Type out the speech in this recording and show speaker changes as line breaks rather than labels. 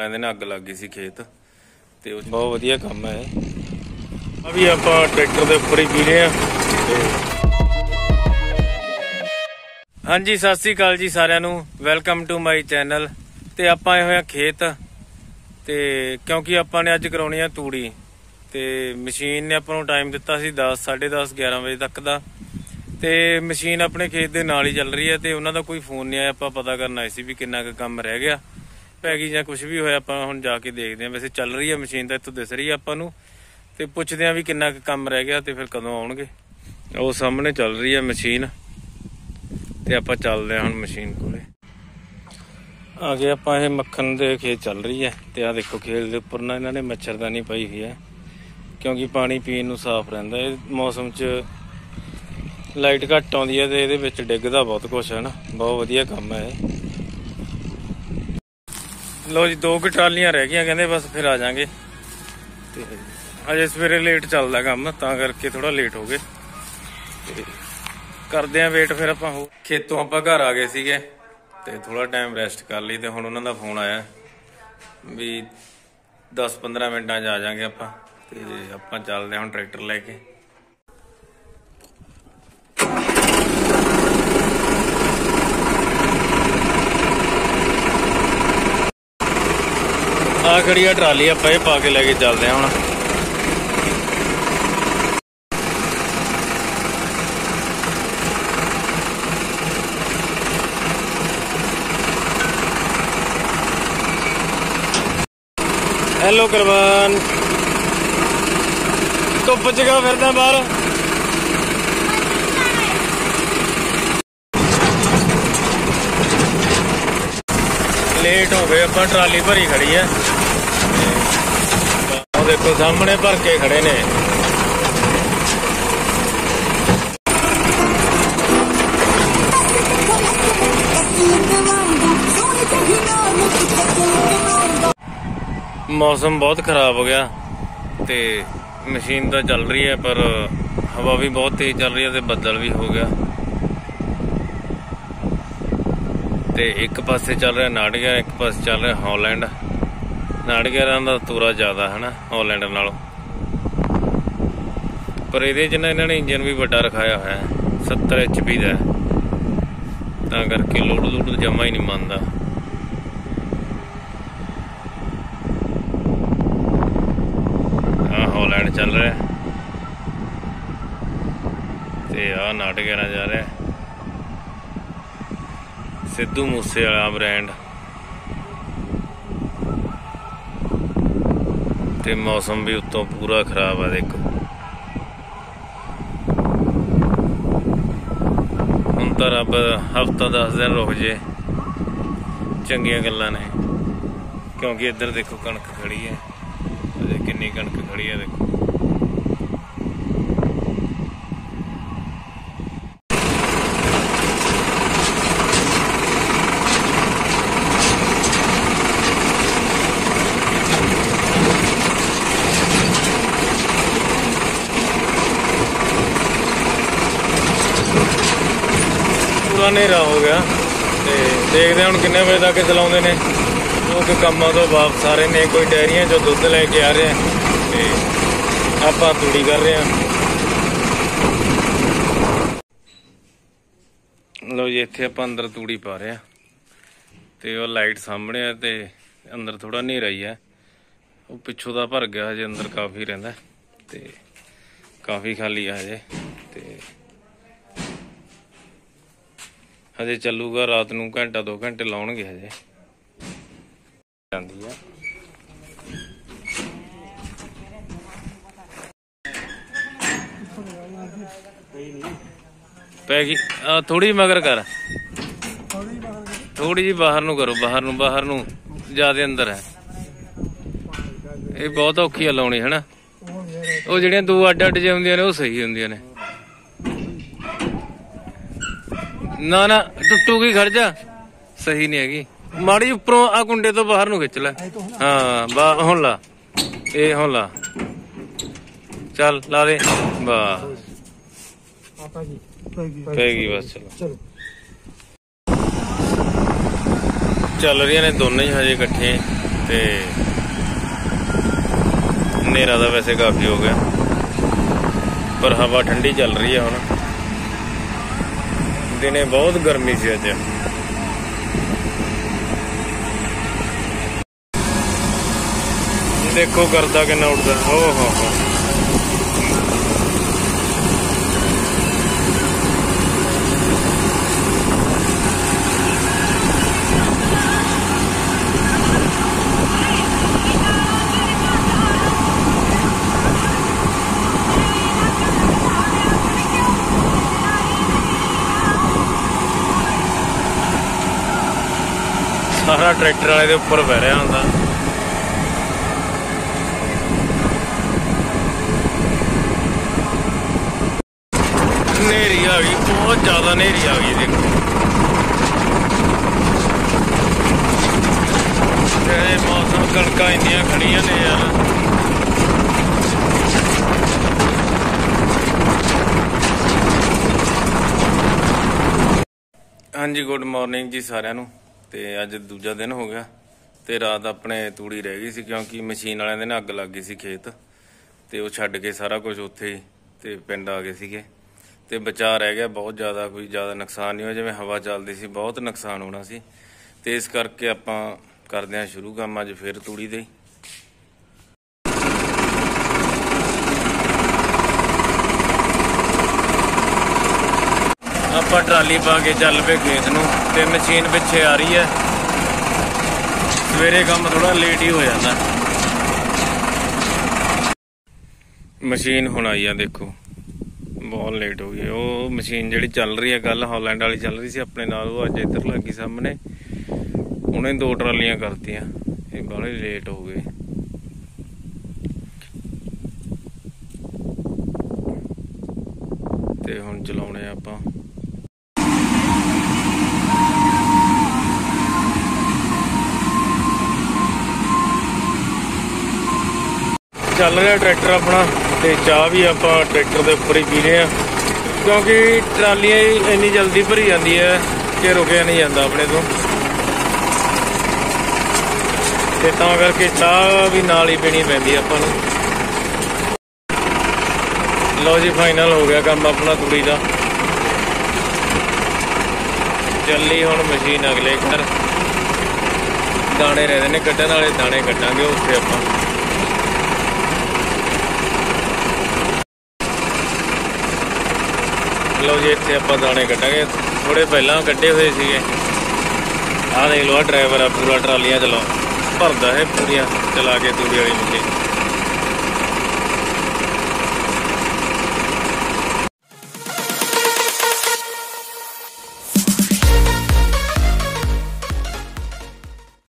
ਵਾਲਿਆਂ ਦੇ ਨਾਲ ਅੱਗ ਲੱਗ ਗਈ ਸੀ ਖੇਤ। ਤੇ ਉਹ ਬਹੁਤ ਵਧੀਆ ਕੰਮ ਹੈ ਵੀ ਆਪਾਂ ਟਰੈਕਟਰ ਦੇ ਉੱਪਰ ਹੀ ਪੀ ਰਹੇ ਆ। ਹਾਂਜੀ ਸਤਿ ਸ੍ਰੀ ਅਕਾਲ ਜੀ ਸਾਰਿਆਂ ਨੂੰ। Welcome to my channel. ਤੇ ਆਪਾਂ ਆਏ ਹੋਏ ਆ ਖੇਤ। ਤੇ ਕਿਉਂਕਿ ਆਪਾਂ ਨੇ ਅੱਜ ਕਰਾਉਣੀ ਆ ਤੂੜੀ। ਤੇ ਮਸ਼ੀਨ ਨੇ ਆਪਾਂ ਨੂੰ ਟਾਈਮ ਦਿੱਤਾ ਸੀ 10 10:30 11 ਵਜੇ ਤੱਕ ਦਾ। ਤੇ ਮਸ਼ੀਨ ਆਪਣੇ ਖੇਤ ਦੇ ਨਾਲ ਹੀ ਚੱਲ ਰਹੀ ਹੈ ਤੇ ਉਹਨਾਂ ਦਾ ਕੋਈ ਫੋਨ ਨਹੀਂ ਆਇਆ। ਆਪਾਂ ਪਤਾ ਕਰਨ ਆਏ ਸੀ ਵੀ ਕਿੰਨਾ ਕੁ ਕੰਮ ਰਹਿ ਗਿਆ। ਪੈ ਗਈ ਜਾਂ ਕੁਝ ਵੀ ਹੋਇਆ, ਆਪਾਂ ਹੁਣ ਜਾ ਕੇ ਦੇਖਦੇ ਹਾਂ। ਵੈਸੇ ਚੱਲ ਰਹੀ ਹੈ ਮਸ਼ੀਨ ਤਾਂ ਇੱਥੋਂ ਦਿਸ ਰਹੀ ਹੈ ਆਪਾਂ ਨੂੰ। ਤੇ ਪੁੱਛਦੇ ਹਾਂ ਵੀ ਕਿੰਨਾ ਕੁ ਕੰਮ ਰਹਿ ਗਿਆ ਤੇ ਫਿਰ ਕਦੋਂ ਆਉਣਗੇ। ਉਹ ਸਾਹਮਣੇ ਚੱਲ ਰਹੀ ਹੈ ਮਸ਼ੀਨ। ਤੇ ਆਪਾਂ ਚੱਲਦੇ ਹਾਂ ਹੁਣ ਮਸ਼ੀਨ ਕੋਲੇ। ਆ ਗਏ ਆਪਾਂ ਇਹ ਮੱਖਣ ਦੇ ਖੇਤ ਚੱਲ ਰਹੀ ਹੈ ਤੇ ਆ ਦੇਖੋ ਖੇਤ ਦੇ ਉੱਪਰ ਨਾ ਇਹਨਾਂ ਨੇ ਮੱਛਰਦਾਨੀ ਪਾਈ ਹੋਈ ਹੈ ਕਿਉਂਕਿ ਪਾਣੀ ਪੀਣ ਨੂੰ ਸਾਫ਼ ਰਹਿੰਦਾ ਇਹ ਮੌਸਮ 'ਚ ਲਾਈਟ ਘੱਟ ਆਉਂਦੀ ਹੈ ਤੇ ਇਹਦੇ ਵਿੱਚ ਡਿੱਗਦਾ ਬਹੁਤ ਕੁਛ ਹੈ ਨਾ। ਬਹੁਤ ਵਧੀਆ ਕੰਮ ਹੈ ਇਹ। ਲੋ ਜੀ, ਦੋ ਕੁ ਟਰਾਲੀਆਂ ਰਹਿ ਗਈਆਂ, ਕਹਿੰਦੇ ਬਸ ਫਿਰ ਆ ਜਾਾਂਗੇ। ਤੇ ਅਜੇ ਸਵੇਰੇ ਲੇਟ ਚੱਲਦਾ ਕੰਮ, ਤਾਂ ਕਰਕੇ ਥੋੜਾ ਲੇਟ ਹੋ ਗਏ। ਤੇ ਕਰਦੇ ਆ ਵੇਟ ਫਿਰ ਆਪਾਂ ਹੋ ਖੇਤੋਂ ਆਪਾਂ ਘਰ ਆ ਗਏ ਸੀਗੇ, ਤੇ ਥੋੜਾ ਟਾਈਮ ਰੈਸਟ ਕਰ ਲਈ, ਤੇ ਹੁਣ ਉਹਨਾਂ ਦਾ ਫੋਨ ਆਇਆ ਵੀ 10-15 ਮਿੰਟਾਂ 'ਚ ਆ ਜਾਾਂਗੇ ਆਪਾਂ, ਤੇ ਆਪਾਂ ਚੱਲਦੇ ਹਾਂ ਹੁਣ ਟਰੈਕਟਰ ਲੈ ਕੇ। ਆ ਖੜੀ ਆ ਟਰਾਲੀ ਆਪਾਂ ਇਹ ਪਾ ਕੇ ਲੈ ਕੇ ਚੱਲਦੇ ਹਾਂ ਹੁਣ। ਹੈਲੋ ਕੁਰਬਾਨ ਧੁੱਪ ਚ ਕਿਉਂ ਫਿਰਦਾ ਬਾਹਰ? ਲੇਟ ਹੋ ਗਏ, ਆਪਾਂ ਟਰਾਲੀ ਭਰੀ ਖੜੀ ਹੈ ਉਹ ਦੇਖੋ, ਸਾਹਮਣੇ ਭਰ ਕੇ ਖੜੇ ਨੇ। ਮੌਸਮ ਬਹੁਤ ਖਰਾਬ ਹੋ ਗਿਆ ਤੇ ਮਸ਼ੀਨ ਤਾਂ ਚੱਲ ਰਹੀ ਹੈ, ਪਰ ਹਵਾ ਵੀ ਬਹੁਤ ਤੇਜ਼ ਚੱਲ ਰਹੀ ਹੈ ਤੇ ਬੱਦਲ ਵੀ ਹੋ ਗਿਆ। ਤੇ ਇੱਕ ਪਾਸੇ ਚੱਲ ਰਿਹਾ ਨਾਟਗਿਆ ਇੱਕ ਪਾਸੇ ਚੱਲ ਰਿਹਾ ਹਾਲੈਂਡ। ਨਾਟਗਿਆਂ ਦਾ ਤੂਰਾ ਜ਼ਿਆਦਾ ਹੈ ਨਾ ਹਾਲੈਂਡ ਨਾਲੋਂ। ਪਰ ਇਹਦੇ 'ਚ ਨਾ ਇਹਨਾਂ ਨੇ ਇੰਜਨ ਵੀ ਵੱਡਾ ਰਖਾਇਆ ਹੋਇਆ ਹੈ 70 ਐਚਪੀ ਦਾ ਤਾਂ ਕਰਕੇ ਲੋਡ ਲੋਡ ਜਮਾ ਹੀ ਨਹੀਂ ਮੰਨਦਾ। ਆ ਹਾਲੈਂਡ ਚੱਲ ਰਿਹਾ ਤੇ ਆ ਨਾਟਕ ਨਾਲ ਜਾ ਰਿਹਾ ਸਿੱਧੂ ਮੂਸੇ ਵਾਲਾ ਬ੍ਰਾਂਡ ਤੇ ਮੌਸਮ ਵੀ ਉੱਤੋਂ ਪੂਰਾ ਖਰਾਬ ਆ ਦੇਖੋ। ਹੁਣ ਤਾਂ ਰੱਬ ਹਫਤਾ 10 ਦਿਨ ਰੁਕ ਜੇ। ਚੰਗੀਆਂ ਗੱਲਾਂ ਨੇ। ਕਿਉਂਕਿ ਇੱਧਰ ਦੇਖੋ ਕਣਕ ਖੜੀ ਹੈ। ਕਿੰਨੀ ਕਣਕ ਖੜੀ ਹੈ ਦੇਖੋ। ਪੂਰਾ ਹਨੇਰਾ ਹੋ ਗਿਆ। ਤੇ ਦੇਖਦੇ ਹੁਣ ਕਿੰਨੇ ਵਜੇ ਤੱਕ ਚਲਾਉਂਦੇ ਨੇ। ਉਹ ਕੰਮਾਂ ਤੋਂ ਵਾਪਸ ਆ ਰਹੇ ਨੇ ਕੋਈ ਡੈਰੀਆਂ ਚੋਂ ਦੁੱਧ ਲੈ ਕੇ ਆ ਰਿਹਾ ਤੇ ਆਪਾਂ ਤੂੜੀ ਕਰ ਰਹੇ ਹਾਂ ਲਓ ਜੀ, ਇੱਥੇ ਆਪਾਂ ਅੰਦਰ ਤੂੜੀ ਪਾ ਰਹੇ ਹਾਂ ਤੇ ਉਹ ਲਾਈਟ ਸਾਹਮਣੇ ਆ ਤੇ ਅੰਦਰ ਥੋੜਾ ਹਨੇਰਾ ਹੀ ਹੈ ਉਹ ਪਿੱਛੋਂ ਦਾ ਭਰ ਗਿਆ, ਹਜੇ ਅੰਦਰ ਕਾਫੀ ਰਹਿੰਦਾ। ਤੇ ਕਾਫੀ ਖਾਲੀ ਆ ਹਜੇ। ਤੇ ਹਜੇ ਚੱਲੂਗਾ, ਰਾਤ ਨੂੰ ਘੰਟਾ 2 ਘੰਟੇ ਲਾਉਣਗੇ ਹਜੇ। ਜਾਂਦੀ ਆ। ਪੈ ਗਈ। ਆ ਥੋੜੀ ਮਗਰ ਕਰ। ਥੋੜੀ ਜੀ ਬਾਹਰ ਨੂੰ ਕਰੋ, ਬਾਹਰ ਨੂੰ ਬਾਹਰ ਨੂੰ। ਜ਼ਿਆਦਾ ਅੰਦਰ ਹੈ। ਇਹ ਬਹੁਤ ਔਖੀ ਆ ਲਾਉਣੀ, ਹੈਨਾ? ਉਹ ਜਿਹੜੀਆਂ ਦੋ ਅੱਡ ਅੱਡ ਜੇ ਹੁੰਦੀਆਂ ਨੇ, ਉਹ ਸਹੀ ਹੁੰਦੀਆਂ ਨੇ। ਨਾ ਨਾ, ਟੁੱਟੂਗੀ, ਖੜ ਜਾ। ਸਹੀ ਨਹੀਂ ਹੈਗੀ। ਮਾੜੀ ਜਿਹੀ ਉੱਪਰੋਂ ਆ ਕੁੰਡੇ ਤੋਂ ਬਾਹਰ ਨੂੰ ਖਿੱਚ ਲੈ। ਹਾਂ, ਬਾ, ਹੁਣ ਲਾ। ਇਹ ਹੁਣ ਲਾ। ਚੱਲ, ਲਾ ਦੇ। ਬਸ
ਆਪਾ ਜੀ ਪੈਗੀ
ਬਸ, ਚਲੋ।
ਚਲੋ
ਚੱਲ ਰਹੀਆਂ ਨੇ ਦੋਨੇ ਹੀ ਹਜੇ ਇਕੱਠੇ, ਤੇ ਹਨੇਰਾ ਦਾ ਵੈਸੇ ਕਾਫੀ ਹੋ ਗਿਆ। ਪਰ ਹਵਾ ਠੰਡੀ ਚੱਲ ਰਹੀ ਹੈ ਹੁਣ। ਦਿਨੇ ਬਹੁਤ ਗਰਮੀ ਸੀ ਅੱਜ। ਦੇਖੋ ਕਰਦਾ ਕਿੰਨਾ ਉੱਡਦਾ। ਓ ਹੋ ਹੋ। ਸਾਰਾ ਟਰੈਕਟਰ ਵਾਲੇ ਦੇ ਉੱਪਰ ਬਹਿ ਰਿਹਾ ਹੁੰਦਾ। ਨੇਰੀ ਆ ਗਈ, ਬਹੁਤ ਜ਼ਿਆਦਾ ਨੇਰੀ ਆ ਗਈ ਦੇਖੋ। ਤੇ ਮੌਸਮ ਕਣਕਾਂ ਇੰਨੀਆਂ ਖੜੀਆਂ ਨੇ ਯਾਰ। ਹਾਂਜੀ ਗੁੱਡ ਮਾਰਨਿੰਗ ਜੀ ਸਾਰਿਆਂ ਨੂੰ। ਤੇ ਅੱਜ ਦੂਜਾ ਦਿਨ ਹੋ ਗਿਆ ਤੇ ਰਾਤ ਆਪਣੇ ਤੂੜੀ ਰਹਿ ਗਈ ਸੀ ਕਿਉਂਕਿ ਮਸ਼ੀਨ ਵਾਲਿਆਂ ਦੇ ਨਾ ਅੱਗ ਲੱਗ ਗਈ ਸੀ ਖੇਤ ਤੇ ਉਹ ਛੱਡ ਕੇ ਸਾਰਾ ਕੁਝ ਉੱਥੇ ਹੀ ਤੇ ਪਿੰਡ ਆ ਗਏ ਸੀਗੇ। ਤੇ ਬਚਾ ਰਹਿ ਗਿਆ ਬਹੁਤ ਜ਼ਿਆਦਾ, ਕੋਈ ਜ਼ਿਆਦਾ ਨੁਕਸਾਨ ਨਹੀਂ ਹੋਇਆ, ਜਿਵੇਂ ਹਵਾ ਚੱਲਦੀ ਸੀ, ਬਹੁਤ ਨੁਕਸਾਨ ਹੋਣਾ ਸੀ। ਤੇ ਇਸ ਕਰਕੇ ਆਪਾਂ ਕਰਦੇ ਹਾਂ ਸ਼ੁਰੂ ਕੰਮ ਅੱਜ ਫਿਰ ਤੂੜੀ ਦੇ ਆਪਾਂ ਟਰਾਲੀ ਪਾ ਕੇ ਚੱਲ ਪਏ ਖੇਤ ਨੂੰ ਤੇ ਮਸ਼ੀਨ ਪਿੱਛੇ ਆ ਰਹੀ ਹੈ। ਸਵੇਰੇ ਕੰਮ ਥੋੜਾ ਲੇਟ ਹੀ ਹੋ ਜਾਂਦਾ। ਮਸ਼ੀਨ ਹੁਣ ਆਈ ਆ ਦੇਖੋ। ਬਹੁਤ ਲੇਟ ਹੋ ਗਈ ਉਹ ਮਸ਼ੀਨ ਜਿਹੜੀ ਚੱਲ ਰਹੀ ਹੈ ਕੱਲ ਹਾਲੈਂਡ ਵਾਲੀ ਚੱਲ ਰਹੀ ਸੀ ਆਪਣੇ ਨਾਲ, ਉਹ ਅੱਜ ਇੱਧਰ ਲੱਗੀ ਸਾਹਮਣੇ। ਉਹਨੇ ਦੋ ਟਰਾਲੀਆਂ ਕਰਤੀਆਂ। ਇਹ ਬਾਹਲੇ ਲੇਟ ਹੋ ਗਏ। ਤੇ ਹੁਣ ਚਲਾਉਣੇ ਆ ਆਪਾਂ। ਚੱਲ ਰਿਹਾ ਟਰੈਕਟਰ ਆਪਣਾ ਤੇ ਚਾਹ ਵੀ ਆਪਾਂ ਟਰੈਕਟਰ ਦੇ ਉੱਪਰ ਹੀ ਪੀ ਰਹੇ ਆ। ਕਿਉਂਕਿ ਟਰਾਲੀਆਂ ਇੰਨੀ ਜਲਦੀ ਭਰੀ ਜਾਂਦੀ ਹੈ ਕਿ ਰੁਕਿਆ ਨਹੀਂ ਜਾਂਦਾ ਆਪਣੇ ਤੋਂ। ਤੇ ਤਾਂ ਕਰਕੇ ਚਾਹ ਵੀ ਨਾਲ ਹੀ ਪੀਣੀ ਪੈਂਦੀ ਆਪਾਂ ਨੂੰ। ਲਓ ਜੀ ਫਾਈਨਲ ਹੋ ਗਿਆ ਕੰਮ ਆਪਣਾ ਤੂੜੀ ਦਾ। ਚੱਲੀ ਹੁਣ ਮਸ਼ੀਨ ਅਗਲੇ ਘਰ। ਦਾਣੇ ਰਹਿੰਦੇ ਨੇ, ਕੱਢਣ ਵਾਲੇ ਦਾਣੇ ਕੱਢਾਂਗੇ, ਉੱਥੇ ਆਪਾਂ। ਲਓ ਜੀ, ਇੱਥੇ ਆਪਾਂ ਦਾਣੇ ਕੱਢਾਂਗੇ। ਥੋੜੇ ਪਹਿਲਾਂ ਕੱਢੇ ਹੋਏ ਸੀਗੇ। ਆਹ ਦੇਖ ਲਓ ਆ ਡਰਾਈਵਰ ਆ, ਪੂਰਾ ਟਰਾਲੀਆਂ ਚਲਾ ਭਰਦਾ ਹੈ ਪੂਰੀਆਂ, ਚਲਾ ਕੇ ਤੂੜੀ ਵਾਲੀ ਮਸ਼ੀਨ